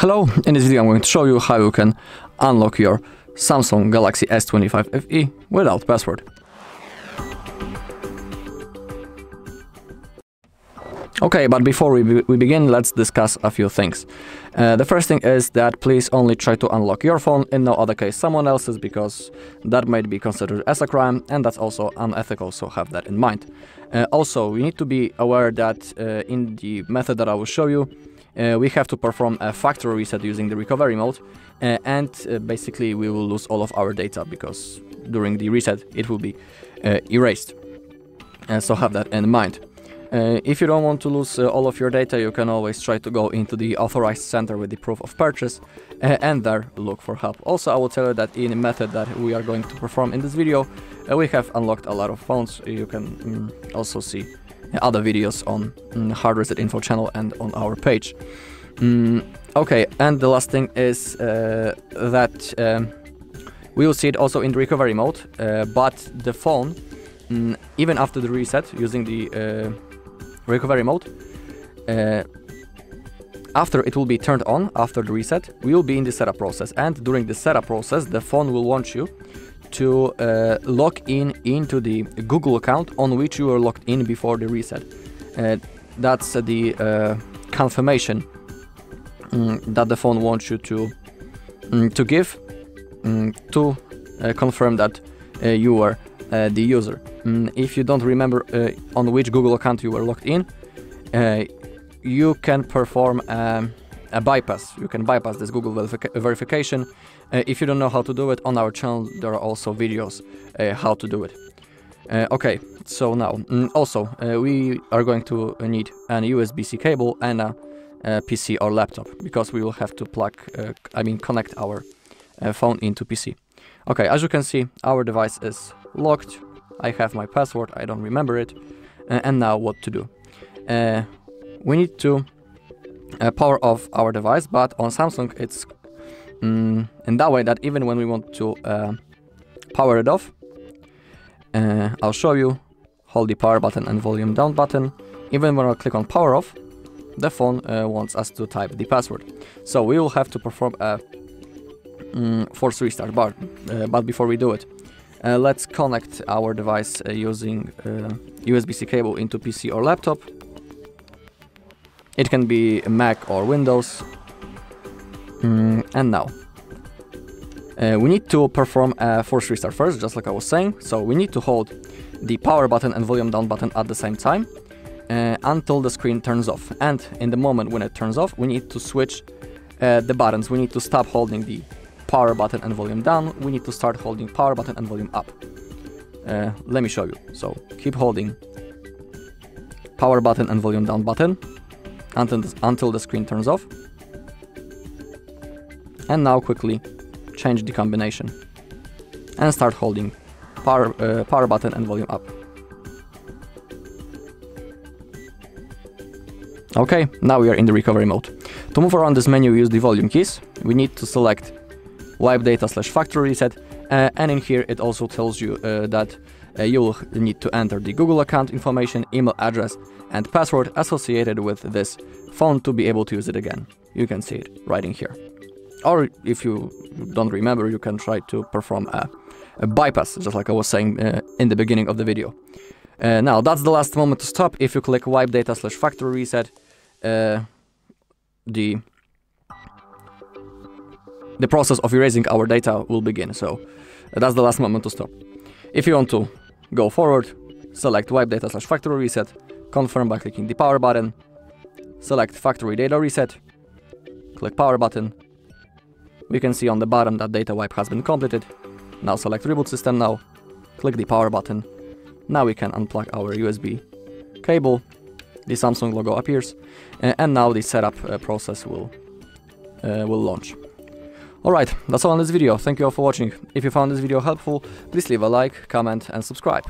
Hello, in this video I'm going to show you how you can unlock your Samsung Galaxy S25 FE without password. Okay, but before we, be we begin, let's discuss a few things. Uh, the first thing is that please only try to unlock your phone, in no other case someone else's, because that might be considered as a crime, and that's also unethical, so have that in mind. Uh, also, you need to be aware that uh, in the method that I will show you, uh, we have to perform a factory reset using the recovery mode uh, and uh, basically we will lose all of our data because during the reset it will be uh, erased. Uh, so have that in mind. Uh, if you don't want to lose all of your data, you can always try to go into the authorized center with the proof of purchase and there look for help. Also, I will tell you that in the method that we are going to perform in this video, we have unlocked a lot of phones. You can mm, also see other videos on mm, Hard Reset Info channel and on our page. Mm, okay, and the last thing is uh, that um, we will see it also in recovery mode, uh, but the phone, mm, even after the reset using the uh, recovery mode, uh, after it will be turned on after the reset, we will be in the setup process, and during the setup process, the phone will want you to uh, log in into the Google account on which you were logged in before the reset. Uh, that's uh, the confirmation um, that the phone wants you to um, to give um, to uh, confirm that uh, you were uh, the user. If you don't remember on which Google account you were logged in, you can perform um, a bypass. You can bypass this Google verification. Uh, if you don't know how to do it, on our channel there are also videos uh, how to do it. Uh, okay, so now, mm, also, uh, we are going to need an USB-C cable and a, a, PC or laptop, because we will have to plug, uh, I mean connect our uh, phone into PC. Okay, as you can see, our device is locked. I have my password, I don't remember it. and now what to do? we need to uh, power off our device, but on Samsung it's mm, in that way that even when we want to uh, power it off, uh, I'll show you, hold the power button and volume down button, even when I click on power off, the phone uh, wants us to type the password. So we will have to perform a mm, force restart bar, uh, but before we do it, uh, let's connect our device using USB-C cable into PC or laptop it can be Mac or Windows. Mm, and now. Uh, we need to perform a force restart first, just like I was saying. So we need to hold the power button and volume down button at the same time uh, until the screen turns off. And in the moment when it turns off, we need to switch uh, the buttons. We need to stop holding the power button and volume down. We need to start holding power button and volume up. Uh, let me show you. So keep holding power button and volume down button until the, until the screen turns off. And now quickly change the combination and start holding power, uh, power button and volume up. Okay, now we are in the recovery mode. To move around this menu, use the volume keys. We need to select wipe data slash factory reset, uh, and in here it also tells you uh, that uh, you'll need to enter the Google account information, email address, and password associated with this phone to be able to use it again. You can see it right in here. Or if you don't remember, you can try to perform a, a bypass, just like I was saying uh, in the beginning of the video. Uh, now, that's the last moment to stop. If you click wipe data slash factory reset, uh, the the process of erasing our data will begin. So that's the last moment to stop. If you want to go forward, select wipe data slash factory reset, confirm by clicking the power button, select factory data reset, click power button. We can see on the bottom that data wipe has been completed. Now select reboot system now, click the power button. Now we can unplug our USB cable, the Samsung logo appears, and now the setup uh, process will, uh, will launch. Alright, that's all in this video, thank you all for watching. If you found this video helpful, please leave a like, comment and subscribe.